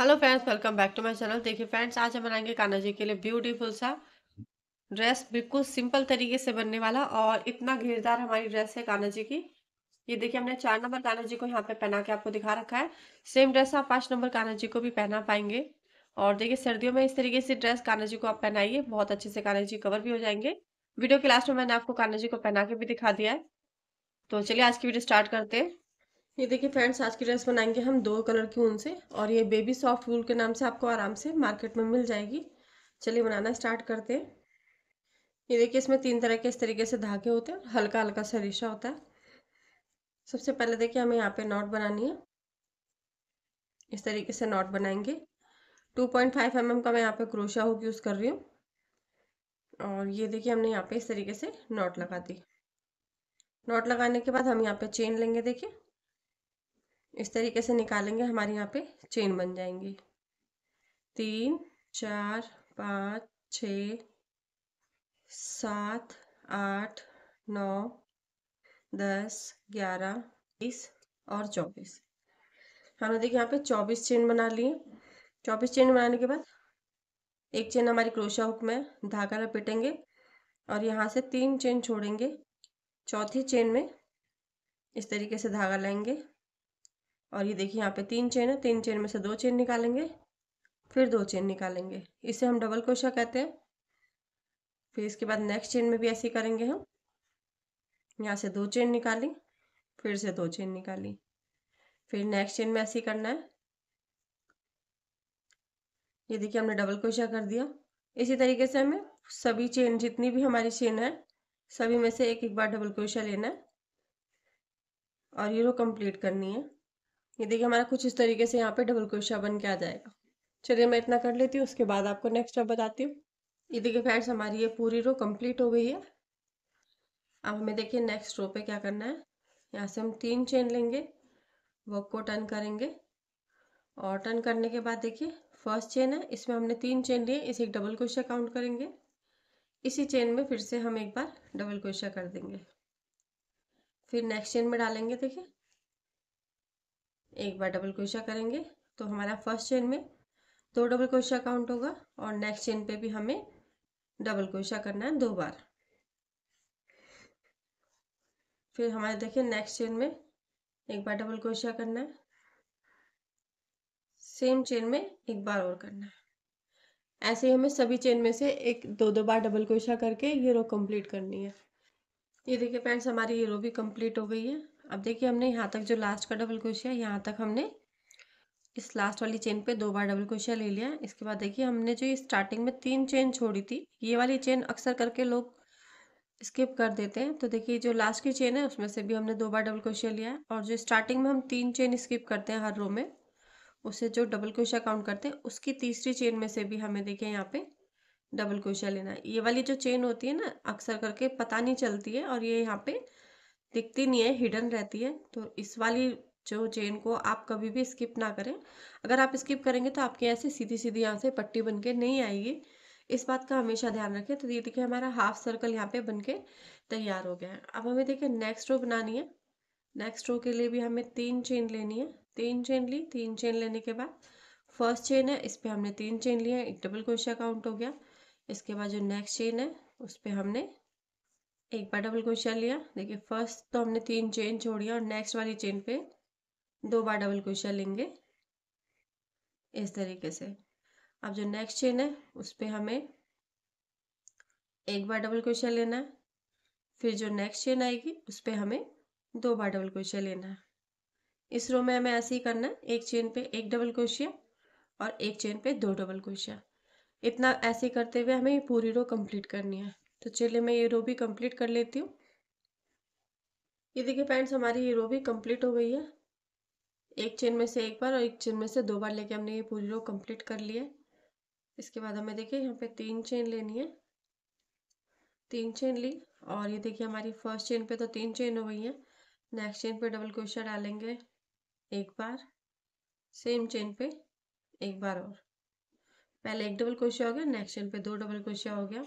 Hello friends welcome back to my channel देखिए friends आज हम बनाएँगे कान्हा जी के लिए ब्यूटीफुल सा ड्रेस बिल्कुल सिंपल तरीके से बनने वाला और इतना घेरदार हमारी ड्रेस है कान्हा जी की। ये देखिए, हमने चार नंबर कान्हा जी को यहाँ पे पहना के आपको दिखा रखा है। सेम ड्रेस आप पाँच नंबर कान्हा जी को भी पहना पाएँगे। और देखिए, सर्दियों में इस तरीके से ड्रेस कान्हा जी को आप पहनाइए। बहुत अच्छे से कान्हा जी कवर भी हो जाएँगे। वीडियो के लास्ट में मैंने आपको कान्हा जी को पहना के भी दिखा दिया है। तो चलिए आज की वीडियो स्टार्ट करते हैं। ये देखिए फ्रेंड्स, आज की ड्रेस बनाएँगे हम दो कलर की ऊन से और ये बेबी सॉफ्ट वूल के नाम से आपको आराम से मार्केट में मिल जाएगी। चलिए बनाना स्टार्ट करते हैं। ये देखिए इसमें तीन तरह के इस तरीके से धागे होते हैं हल्का हल्का सा रेशा होता है। सबसे पहले देखिए हमें यहाँ पे नॉट बनानी है। इस तरीके से नॉट बनाएँगे। 2.5 पॉइंट mm का मैं यहाँ पे क्रोशा हुक यूज़ कर रही हूँ। और ये देखिए हमने यहाँ पे इस तरीके से नॉट लगा दी। नॉट लगाने के बाद हम यहाँ पे चेन लेंगे देखिए। इस तरीके से निकालेंगे, हमारे यहाँ पे चेन बन जाएँगी। तीन, चार, पाँच, छ, सात, आठ, नौ, दस, ग्यारह, बीस और चौबीस। हमने देखिए यहाँ पे चौबीस चेन बना लिए। चौबीस चेन बनाने के बाद एक चेन हमारी क्रोशा हुक में धागा लपेटेंगे और यहाँ से तीन चेन छोड़ेंगे। चौथी चेन में इस तरीके से धागा लाएँगे। और ये देखिए यहाँ पे तीन चेन है, तीन चेन में से दो चेन निकालेंगे, फिर दो चेन निकालेंगे। इसे हम डबल क्रोशा कहते हैं। फिर इसके बाद नेक्स्ट चेन में भी ऐसे करेंगे हम। यहाँ से दो चेन निकाली, फिर से दो चेन निकाली। फिर नेक्स्ट चेन में ऐसे करना है। ये देखिए हमने डबल क्रोशा कर दिया। इसी तरीके से हमें सभी चेन जितनी भी हमारी चेन है, सभी में से एक एक बार डबल क्रोशा लेना है। और ये रो कंप्लीट करनी है। ये देखिए हमारा कुछ इस तरीके से यहाँ पे डबल क्रोशा बन के आ जाएगा। चलिए मैं इतना कर लेती हूँ, उसके बाद आपको नेक्स्ट स्टेप बताती हूँ। ये देखिए फ्रेंड्स हमारी ये पूरी रो कंप्लीट हो गई है। अब हमें देखिए नेक्स्ट रो पे क्या करना है? यहाँ से हम तीन चेन लेंगे वर्क को टर्न करेंगे। और टर्न करने के बाद देखिए फ़र्स्ट चेन है, इसमें हमने तीन चेन लिए, इसे एक डबल क्रोशा काउंट करेंगे। इसी चेन में फिर से हम एक बार डबल क्रोशा कर देंगे। फिर नेक्स्ट चेन में डालेंगे, देखिए। एक बार डबल क्रोशा करेंगे। तो हमारा फ़र्स्ट चेन में दो डबल क्रोशा काउंट होगा और नेक्स्ट चेन पे भी हमें डबल क्रोशा करना है दो बार। फिर हमारे देखिए नेक्स्ट चेन में एक बार डबल क्रोशा करना है। सेम चेन में एक बार और करना है। ऐसे ही हमें सभी चेन में से एक दो दो बार डबल क्रोशा करके ये रो कंप्लीट करनी है। ये देखिए फ्रेंड्स हमारी ये रो भी कंप्लीट हो गई है। अब देखिए हमने यहाँ तक जो लास्ट का डबल क्रोशिया यहाँ तक हमने इस लास्ट वाली चेन पे दो बार डबल क्रोशिया ले लिया इसके बाद देखिए हमने जो स्टार्टिंग में तीन चेन छोड़ी थी, ये वाली चेन अक्सर करके लोग स्किप कर देते हैं। तो देखिए जो लास्ट की चेन है, उसमें से भी हमने दो बार डबल क्रोशिया लिया है और जो स्टार्टिंग में हम तीन चेन स्किप करते हैं हर रो में उसे जो डबल क्रोशिया काउंट करते हैं, उसकी तीसरी चेन में से भी हमें देखिए यहाँ पे डबल क्रोशिया लेना है। ये वाली जो चेन होती है ना, अक्सर करके पता नहीं चलती है और ये यहाँ पे दिखती नहीं है हिडन रहती है तो इस वाली जो चेन को आप कभी भी स्किप ना करें। अगर आप स्किप करेंगे तो आपके ऐसे सीधी सीधी यहाँ से पट्टी बन के नहीं आएगी। इस बात का हमेशा ध्यान रखें। तो ये देखिए, हमारा हाफ़ सर्कल यहाँ पे बन के तैयार हो गया है। अब हमें देखिए नेक्स्ट रो बनानी है। नेक्स्ट रो के लिए भी हमें तीन चेन लेनी है। तीन चेन ली, तीन चेन लेने के बाद फ़र्स्ट चेन है, इस पर हमने तीन चेन लिया एक डबल क्रोशिया काउंट हो गया। इसके बाद जो नेक्स्ट चेन है, उस पर हमने एक बार डबल क्रोशिया लिया। देखिए फ़र्स्ट तो हमने तीन चेन छोड़ी और नेक्स्ट वाली चेन पे दो बार डबल क्रोशिया लेंगे। इस तरीके से। अब जो नेक्स्ट चेन है, उस पर हमें एक बार डबल क्रोशिया लेना है। फिर जो नेक्स्ट चेन आएगी, उस पर हमें दो बार डबल क्रोशिया लेना है। इस रो में हमें ऐसे ही करना है। एक चेन पे एक डबल क्रोशिया और एक चेन पे दो डबल क्रोशिया इतना ऐसे करते हुए हमें पूरी रो कंप्लीट करनी है। तो चलिए मैं ये रो भी कंप्लीट कर लेती हूँ। ये देखिए फ्रेंड्स हमारी ये रो भी कंप्लीट हो गई है। एक चेन में से एक बार और एक चेन में से दो बार लेके हमने ये पूरी रो कंप्लीट कर ली है। इसके बाद हमें देखिए यहाँ पे तीन चेन लेनी है। तीन चेन ली और ये देखिए हमारी फ़र्स्ट चेन पे तो तीन चेन हो गई है। नेक्स्ट चेन पे डबल क्रोशिया डालेंगे एक बार। सेम चेन पे एक बार और। पहले एक डबल क्रोशिया हो गया नेक्स्ट चेन पे दो डबल क्रोशिया हो गया।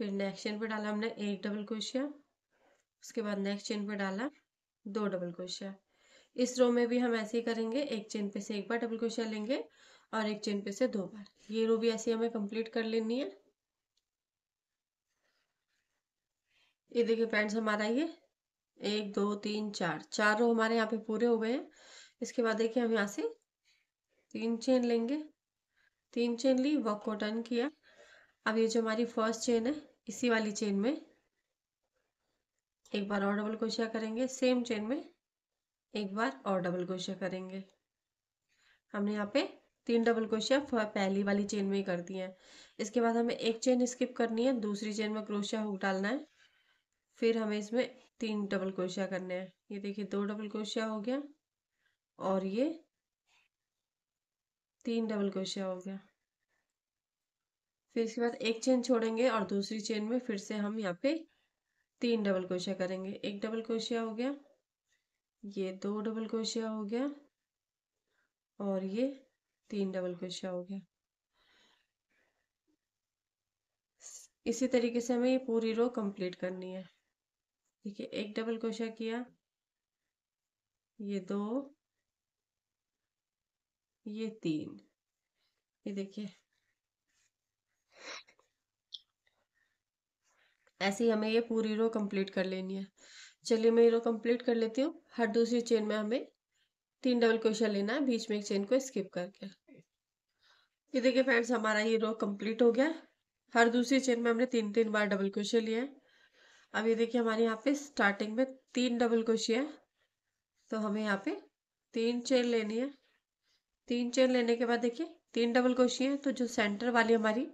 फिर नेक्स्ट चेन पे डाला हमने एक डबल क्रोशिया उसके बाद नेक्स्ट चेन पे डाला दो डबल क्रोशिया इस रो में भी हम ऐसे ही करेंगे, एक चेन पे से एक बार डबल क्रोशिया लेंगे और एक चेन पे से दो बार। ये रो भी ऐसे हमें कंप्लीट कर लेनी है। ये देखिए फ्रेंड्स हमारा ये एक, दो, तीन, चार चार रो हमारे यहाँ पे पूरे हो गए हैं। इसके बाद देखिए हम यहाँ से तीन चेन लेंगे। तीन चेन ली वर्क को टर्न किया। अब ये जो हमारी फ़र्स्ट चेन है, इसी वाली चेन में एक बार और डबल क्रोशिया करेंगे। सेम चेन में एक बार और डबल क्रोशिया करेंगे। हमने यहाँ पे तीन डबल क्रोशिया पहली वाली चेन में ही कर दिया है। इसके बाद हमें एक चेन स्किप करनी है, दूसरी चेन में क्रोशिया हुक डालना है। फिर हमें इसमें तीन डबल क्रोशिया करने हैं। ये देखिए, दो डबल क्रोशिया हो गया और ये तीन डबल क्रोशिया हो गया। फिर इसके बाद एक चेन छोड़ेंगे और दूसरी चेन में फिर से हम यहाँ पे तीन डबल क्रोशिया करेंगे। एक डबल क्रोशिया हो गया, ये दो डबल क्रोशिया हो गया और ये तीन डबल क्रोशिया हो गया। इसी तरीके से हमें ये पूरी रो कंप्लीट करनी है। देखिए, एक डबल क्रोशिया किया, ये दो, ये तीन, ये देखिए। ऐसे ही हमें ये पूरी रो कंप्लीट कर लेनी है। चलिए मैं ये रो कंप्लीट कर लेती हूँ। हर दूसरी चेन में हमें तीन डबल क्रोशिया लेना है, बीच में एक चेन को स्किप करके। ये देखिए फ्रेंड्स हमारा ये रो कंप्लीट हो गया। हर दूसरी चेन में हमने तीन तीन बार डबल क्रोशिया लिया है। अब ये देखिए हमारे यहाँ पे स्टार्टिंग में तीन डबल क्रोशिया है। तो हमें यहाँ पे तीन चेन लेनी है। तीन चेन लेने के बाद देखिए तीन डबल क्रोशिया है। तो जो सेंटर वाली हमारी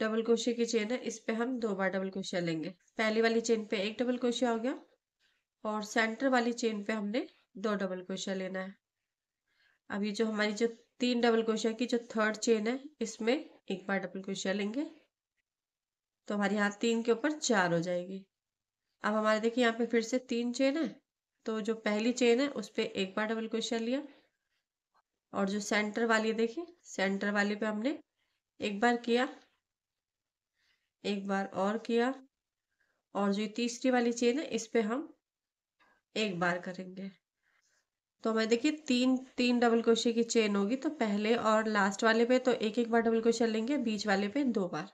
डबल क्रोशिया की चेन है, इस पे हम दो बार डबल क्रोशिया लेंगे। पहली वाली चेन पे एक डबल क्रोशिया हो गया और सेंटर वाली चेन पे हमने दो डबल क्रोशिया लेना है। अब ये जो हमारी जो तीन डबल क्रोशिया की जो थर्ड चेन है, इसमें एक बार डबल क्रोशिया लेंगे। तो हमारे यहाँ तीन के ऊपर चार हो जाएगी। अब हमारे देखिए यहाँ पे फिर से तीन चेन है तो जो पहली चेन है, उस पर एक बार डबल क्रोशिया लिया। और जो सेंटर वाली देखिए, सेंटर वाली पे हमने एक बार किया एक बार और किया। और जो तीसरी वाली चेन है, इस पे हम एक बार करेंगे। तो हमें देखिए, तीन तीन डबल क्रोशिया की चेन होगी तो पहले और लास्ट वाले पे तो एक एक बार डबल क्रोशिया लेंगे, बीच वाले पे दो बार।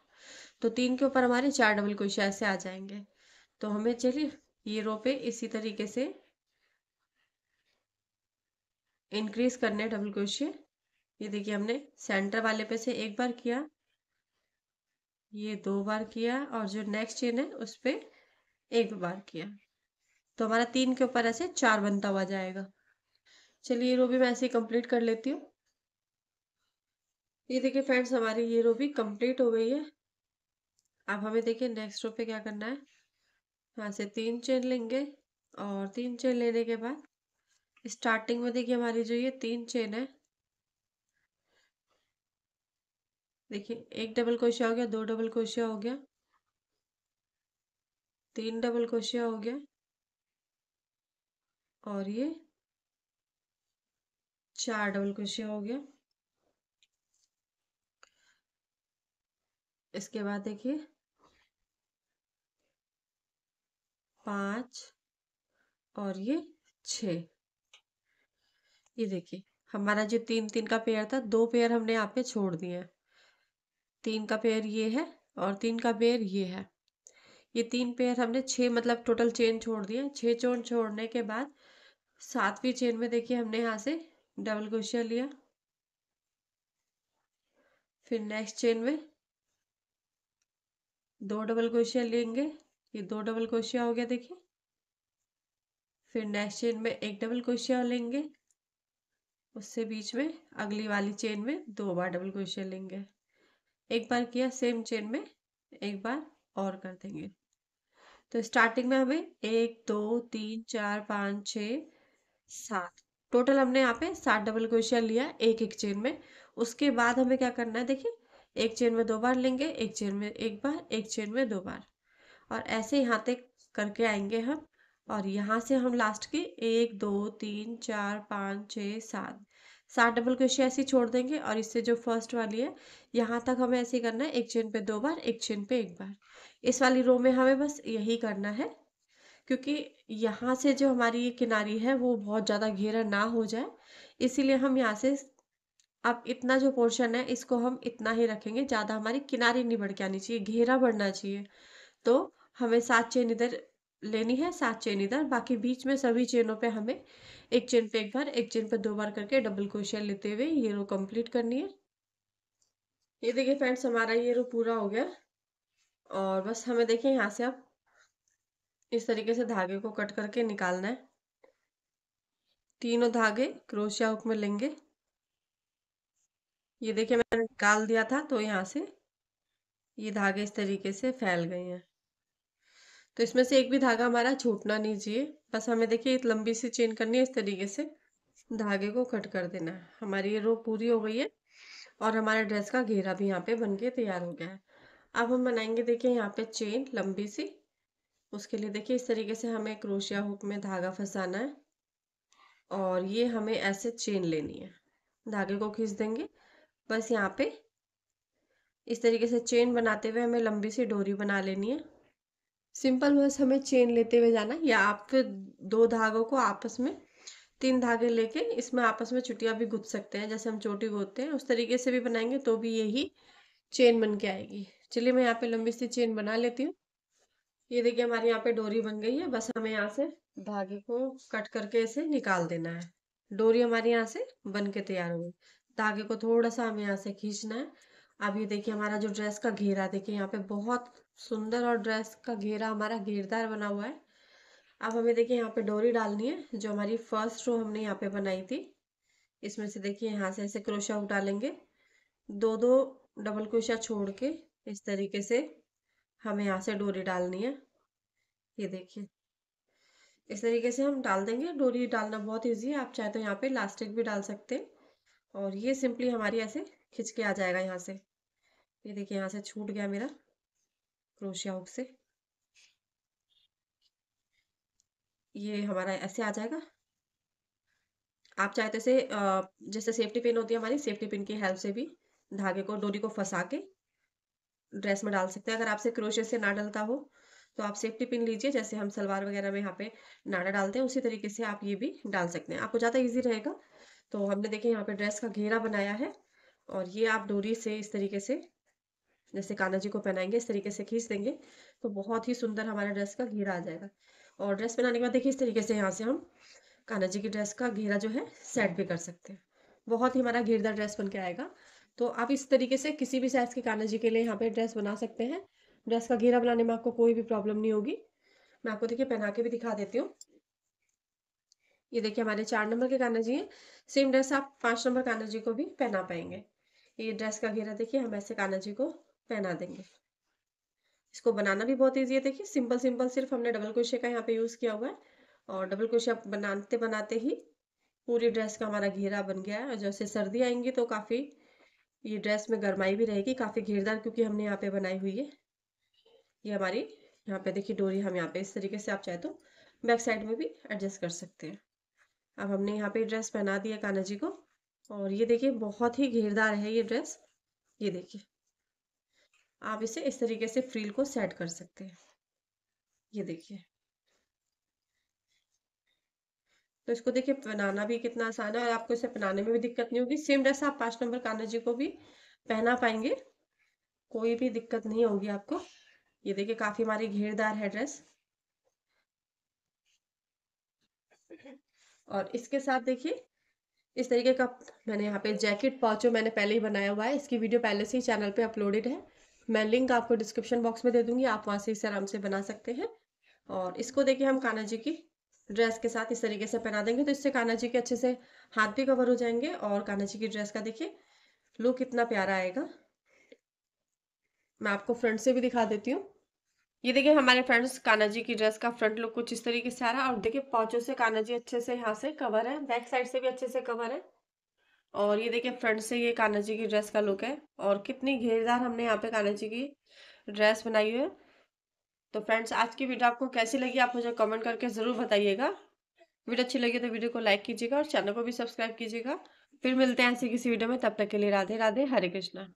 तो तीन के ऊपर हमारे चार डबल क्रोशिया ऐसे आ जाएँगे। तो हमें चलिए, ये रो पे इसी तरीके से इंक्रीज करने डबल क्रोशिया ये देखिए, हमने सेंटर वाले पे से एक बार किया। ये दो बार किया और जो नेक्स्ट चेन है, उस पर एक बार किया। तो हमारा तीन के ऊपर ऐसे चार बनता हुआ जाएगा। चलिए ये रो भी मैं ऐसे कंप्लीट कर लेती हूँ। ये देखिए फ्रेंड्स हमारी ये रो भी कंप्लीट हो गई है। अब हमें देखिए नेक्स्ट रो पे क्या करना है? यहाँ से तीन चेन लेंगे और तीन चेन लेने के बाद स्टार्टिंग में देखिए हमारी जो ये तीन चेन है देखिए, एक डबल क्रोशिया हो गया, दो डबल क्रोशिया हो गया, तीन डबल क्रोशिया हो गया, और ये चार डबल क्रोशिया हो गया। इसके बाद देखिए, पाँच और ये छ। ये देखिए, हमारा जो तीन तीन का पेयर था, दो पेयर हमने यहाँ पे छोड़ दिए तीन का पेयर ये है और तीन का पेयर ये है। ये तीन पेयर हमने छः मतलब टोटल चेन छोड़ दिए। छः चेन छोड़ने के बाद सातवीं चेन में देखिए हमने यहाँ से डबल क्रोशिया लिया। फिर नेक्स्ट चेन में दो डबल क्रोशिया लेंगे। ये दो डबल क्रोशिया हो गया देखिए। फिर नेक्स्ट चेन में एक डबल क्रोशिया लेंगे। उससे बीच में अगली वाली चेन में दो बार डबल क्रोशिया लेंगे। एक बार किया सेम चेन में एक बार और कर देंगे। तो स्टार्टिंग में हमें एक, दो, तीन, चार, पाँच छ सात। टोटल हमने यहाँ पे सात डबल क्रोशिया लिया एक एक चेन में। उसके बाद हमें क्या करना है, देखिए, एक चेन में दो बार लेंगे, एक चेन में एक बार, एक चेन में दो बार। और ऐसे यहाँ तक करके आएँगे हम। और यहाँ से हम लास्ट के एक, दो, तीन, चार, पाँच छ सात। सात डबल क्रोशिया ऐसे छोड़ देंगे और इससे जो फ़र्स्ट वाली है, यहाँ तक हमें ऐसे करना है, एक चेन पे दो बार, एक चेन पे एक बार। इस वाली रो में हमें बस यही करना है, क्योंकि यहाँ से जो हमारी ये किनारी है, वो बहुत ज़्यादा घेरा ना हो जाए। इसीलिए हम यहाँ से अब इतना जो पोर्शन है, इसको हम इतना ही रखेंगे, ज़्यादा हमारी किनारी नहीं बढ़ के आनी चाहिए, घेरा बढ़ना चाहिए। तो हमें सात चेन इधर लेनी है, सात चेन इधर। बाकी बीच में सभी चेनों पे हमें एक चेन पे एक बार, एक चेन पे दो बार करके डबल क्रोशिया लेते हुए ये रो कंप्लीट करनी है। ये देखिए फ्रेंड्स, हमारा ये रो पूरा हो गया। और बस हमें देखिए यहाँ से अब इस तरीके से धागे को कट करके निकालना है। तीनों धागे क्रोशिया हुक में लेंगे। ये देखिए मैंने निकाल दिया था तो यहाँ से ये धागे इस तरीके से फैल गए हैं। तो इसमें से एक भी धागा हमारा छूटना नहीं चाहिए। बस हमें देखिए एक लंबी सी चेन करनी है, इस तरीके से धागे को कट कर देना है। हमारी ये रो पूरी हो गई है और हमारे ड्रेस का घेरा भी यहाँ पे बन के तैयार हो गया है। अब हम बनाएँगे देखिए यहाँ पे चेन लंबी सी। उसके लिए देखिए, इस तरीके से हमें क्रोशिया हुक में धागा फंसाना है और ये हमें ऐसे चेन लेनी है। धागे को खींच देंगे। बस यहाँ पे इस तरीके से चेन बनाते हुए हमें लंबी सी डोरी बना लेनी है। सिंपल बस हमें चेन लेते हुए जाना या आप दो धागों को आपस में, तीन धागे लेके इसमें आपस में चुटिया भी गुथ सकते हैं, जैसे हम चोटी गुथते हैं, उस तरीके से भी बनाएँगे तो भी यही चेन बन के आएगी। चलिए मैं यहाँ पे लंबी सी चेन बना लेती हूँ। ये देखिए हमारे यहाँ पे डोरी बन गई है, बस हमें यहाँ से धागे को कट करके इसे निकाल देना है। डोरी हमारे यहाँ से बन के तैयार हो गई। धागे को थोड़ा सा हमें यहाँ से खींचना है। अब ये देखिए हमारा जो ड्रेस का घेरा, देखिए यहाँ पे बहुत सुंदर और ड्रेस का घेरा हमारा घेरदार बना हुआ है। अब हमें देखिए यहाँ पे डोरी डालनी है, जो हमारी फ़र्स्ट रो हमने यहाँ पे बनाई थी। इसमें से देखिए यहाँ से ऐसे क्रोशा डालेंगे। दो दो डबल क्रोशा छोड़ के इस तरीके से हमें यहाँ से डोरी डालनी है। ये देखिए, इस तरीके से हम डाल देंगे। डोरी डालना बहुत ईजी है, आप चाहे तो यहाँ पे लास्टिक भी डाल सकते हैं। और ये सिंपली हमारी ऐसे खिंच के आ जाएगा यहाँ से। ये देखिए यहाँ से छूट गया मेरा क्रोशिया हुक से। ये हमारा ऐसे आ जाएगा। आप चाहे तो इसे जैसे सेफ्टी पिन होती है हमारी सेफ्टी पिन की हेल्प से भी धागे को, डोरी को फंसा के ड्रेस में डाल सकते हैं। अगर आपसे क्रोशे से ना डलता हो तो आप सेफ्टी पिन लीजिए। जैसे हम सलवार वगैरह में यहाँ पे नाड़ा डालते हैं, उसी तरीके से आप ये भी डाल सकते हैं। आपको ज़्यादा इजी रहेगा। तो हमने देखे यहाँ पे ड्रेस का घेरा बनाया है और ये आप डोरी से इस तरीके से जैसे कान्हा जी को पहनाएँगे, इस तरीके से खींच देंगे तो बहुत ही सुंदर हमारा ड्रेस का घेरा आ जाएगा। और ड्रेस पहनाने के बाद देखिए इस तरीके से यहाँ से हम कान्हा जी की ड्रेस का घेरा जो है सेट भी कर सकते हैं। बहुत ही हमारा घेरदार ड्रेस बन के आएगा। तो आप इस तरीके से किसी भी साइज़ के कान्हा जी के लिए यहाँ पे ड्रेस बना सकते हैं। ड्रेस का घेरा बनाने में आपको कोई भी प्रॉब्लम नहीं होगी। मैं आपको देखिए पहना के भी दिखा देती हूँ। ये देखिए हमारे चार नंबर के कान्हा जी हैं। सेम ड्रेस आप पाँच नंबर कान्हा जी को भी पहना पाएँगे। ये ड्रेस का घेरा देखिए, हम ऐसे कान्हा जी को पहना देंगे। इसको बनाना भी बहुत ईजी है। देखिए सिंपल सिंपल सिर्फ़ हमने डबल क्रोशिया का यहाँ पे यूज़ किया हुआ है। और डबल क्रोशिया बनाते बनाते ही पूरी ड्रेस का हमारा घेरा बन गया है। और जैसे सर्दी आएँगी तो काफ़ी ये ड्रेस में गर्माई भी रहेगी, काफ़ी घेरदार क्योंकि हमने यहाँ पे बनाई हुई है। ये हमारी, यहाँ पे देखिए डोरी हम यहाँ पे इस तरीके से आप चाहे तो बैक साइड में भी एडजस्ट कर सकते हैं। अब हमने यहाँ पे ड्रेस पहना दिया कान्हा जी को। और ये देखिए, बहुत ही घेरदार है ये ड्रेस ये देखिए। आप इसे इस तरीके से फ्रील को सेट कर सकते हैं। ये देखिए। तो इसको देखिए पहनाना भी कितना आसान है और आपको इसे पहनाने में भी दिक्कत नहीं होगी। सेम ड्रेस आप पाँच नंबर कान्हा जी को भी पहना पाएँगे, कोई भी दिक्कत नहीं होगी आपको। ये देखिए, काफ़ी हमारी घेरदार है ड्रेस। और इसके साथ देखिए, इस तरीके का मैंने यहाँ पे जैकेट पाचो मैंने पहले ही बनाया हुआ है, इसकी वीडियो पहले से ही चैनल पे अपलोडेड है। मैं लिंक आपको डिस्क्रिप्शन बॉक्स में दे दूँगी, आप वहाँ से इसे आराम से बना सकते हैं। और इसको देखिए हम कान्हा जी की ड्रेस के साथ इस तरीके से पहना देंगे तो इससे कान्हा जी के अच्छे से हाथ भी कवर हो जाएँगे और कान्हा जी की ड्रेस का देखिए लुक इतना प्यारा आएगा। मैं आपको फ्रंट से भी दिखा देती हूँ। ये देखिए हमारे फ्रेंड्स कान्हा जी की ड्रेस का फ्रंट लुक कुछ इस तरीके से आ रहा है और देखिए पौचों से कान्हा जी अच्छे से यहाँ से कवर है बैक साइड से भी अच्छे से कवर है। और ये देखिए फ्रंट से ये कान्हा जी की ड्रेस का लुक है। और कितनी घेरदार हमने यहाँ पे कान्हा जी की ड्रेस बनाई है। तो फ्रेंड्स आज की वीडियो आपको कैसी लगी, आप मुझे कमेंट करके ज़रूर बताइएगा। वीडियो अच्छी लगी तो वीडियो को लाइक कीजिएगा और चैनल को भी सब्सक्राइब कीजिएगा। फिर मिलते हैं ऐसे किसी वीडियो में, तब तक के लिए राधे राधे हरे कृष्णा।